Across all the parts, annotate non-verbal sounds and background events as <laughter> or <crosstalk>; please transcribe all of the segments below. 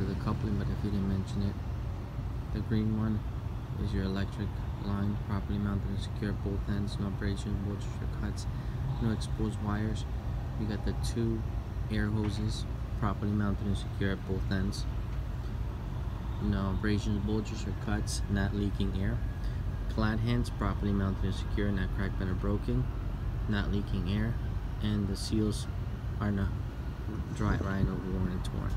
part of the coupling, but if you didn't mention it, the green one is your electric line, properly mounted and secure both ends, no abrasion, or cuts, no exposed wires. You got the two air hoses, properly mounted and secure at both ends. No abrasions, bulges or cuts, not leaking air. Glad hands, properly mounted and secure, not cracked, bent, or broken, not leaking air. And the seals are not dry, right, or worn and torn.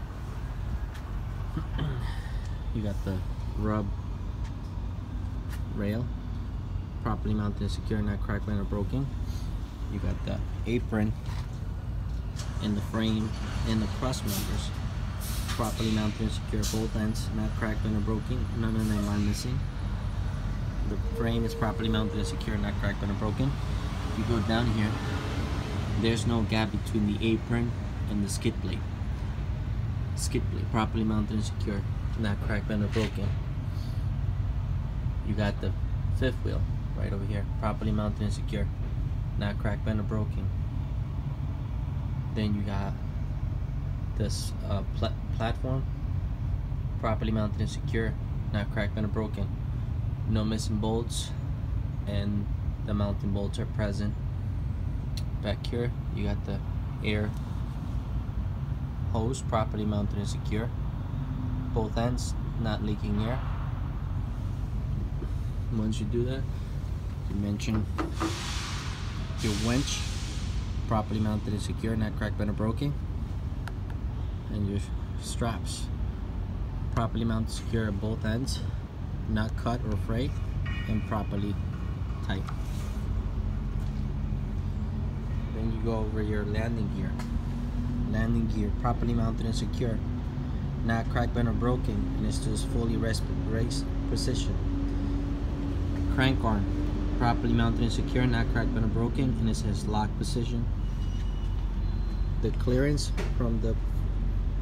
You got the rub rail properly mounted and secure not cracked or broken. You got the apron and the frame and the cross members properly mounted and secure both ends not cracked or broken none of them are missing. The frame is properly mounted and secure not cracked or broken. If you go down here there's no gap between the apron and the skid plate skid plate properly mounted and secure. Not cracked or broken you got the fifth wheel right over here. Properly mounted and secure. Not cracked bent or broken then you got this uh, pl platform. Properly mounted and secure. Not cracked bent or broken no missing bolts. And the mounting bolts are present. Back here you got the air hose properly mounted and secure. Both ends not leaking air. Once you do that you mention your winch properly mounted and secure not cracked bent or broken. And your straps properly mounted secure at both ends not cut or frayed and properly tight. Then you go over your landing gear landing gear properly mounted and secure. Not cracked bent or broken and it's just fully race precision crank arm properly mounted and secure not cracked bent or broken and it says lock position. The clearance from the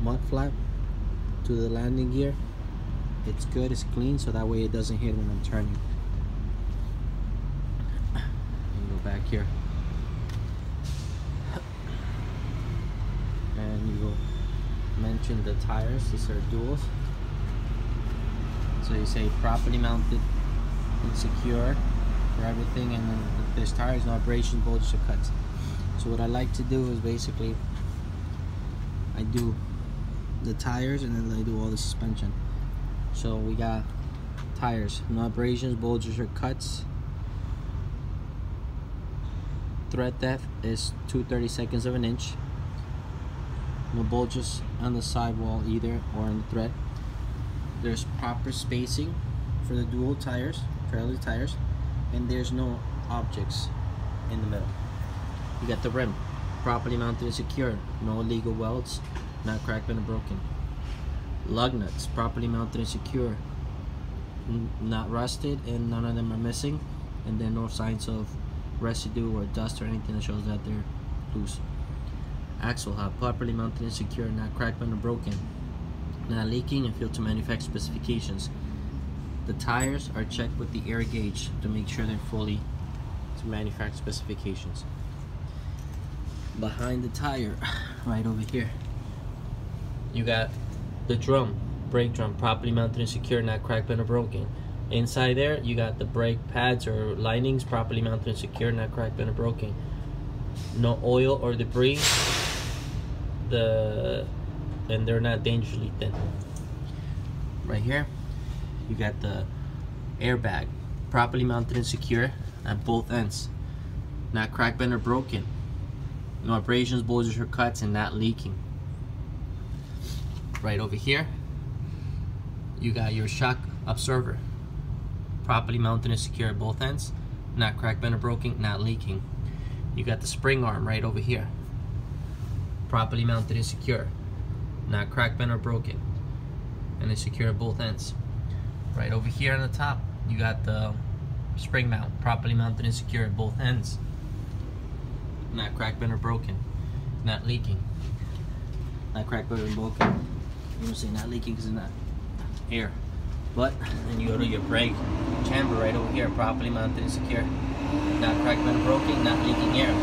mud flap to the landing gear it's good it's clean so that way it doesn't hit when I'm turning. <coughs> Go back here and you go mention the tires these are duals so you say properly mounted and secure for everything and then there's tires no abrasions bulges or cuts. So what I like to do is basically I do the tires and then I do all the suspension. So we got tires no abrasions bulges or cuts. Thread depth is two thirty seconds of an inch no bulges on the sidewall either or in the thread. There's proper spacing for the dual tires trailer tires and there's no objects in the middle. You got the rim properly mounted and secure no illegal welds not cracked and broken. Lug nuts properly mounted and secure not rusted and none of them are missing and there are no signs of residue or dust or anything that shows that they're loose axle hub properly mounted and secure not cracked or broken not leaking and filled to manufacturer specifications the tires are checked with the air gauge to make sure they're fully to manufacturer specifications. Behind the tire, <sighs> right over here, you got the drum, brake drum, properly mounted and secure, not cracked, bent, or broken. Inside there, you got the brake pads or linings, properly mounted and secure, not cracked, bent, or broken. No oil or debris. The and they're not dangerously thin. Right here, you got the airbag properly mounted and secure at both ends. Not cracked bent or broken. No abrasions bulges or cuts and not leaking. Right over here you got your shock absorber. Properly mounted and secure at both ends. Not cracked bent or broken not leaking. You got the spring arm right over here properly mounted and secure not cracked bent or broken and it's secure at both ends Right over here on the top, you got the spring mount, properly mounted and secure at both ends. Not cracked, bent, or broken. Not leaking. Not cracked, bent, or broken. You don't say not leaking because it's not air. But then you go to your brake chamber right over here, properly mounted and secure. Not cracked, bent, or broken, not leaking air.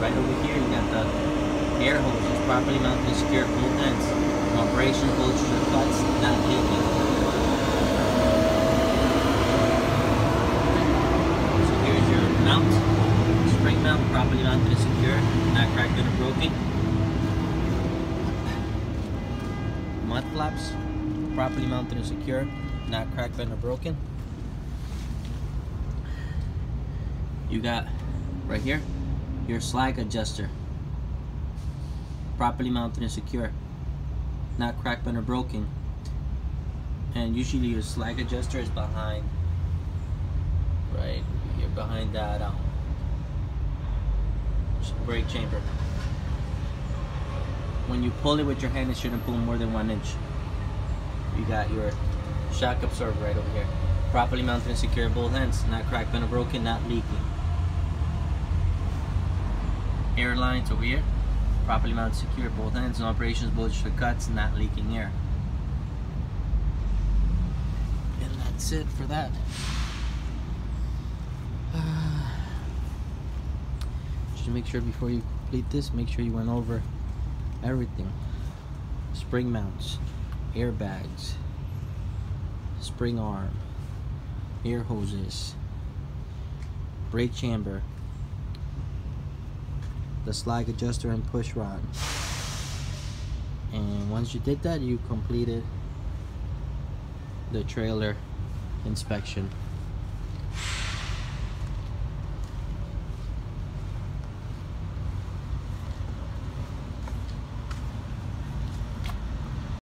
Right over here, you got the air hoses properly mounted and secure both ends Operation bolsters or cuts, not leaking. So here's your mount. Spring mount, properly mounted and secure, not cracked or broken. Mud flaps, properly mounted and secure, not cracked or broken. You got right here your slack adjuster properly mounted and secure not cracked or broken. And usually your slack adjuster is behind right You're behind that um, brake chamber. When you pull it with your hand it shouldn't pull more than one inch. You got your shock absorber right over here. Properly mounted and secure both ends not cracked or broken not leaking. Air lines over here properly mounted secure both ends and operations bulge for cuts not leaking air. And that's it for that. <sighs> Just make sure before you complete this make sure you went over everything. Spring mounts airbags spring arm air hoses brake chamber the slack adjuster and push rod. And once you did that you completed the trailer inspection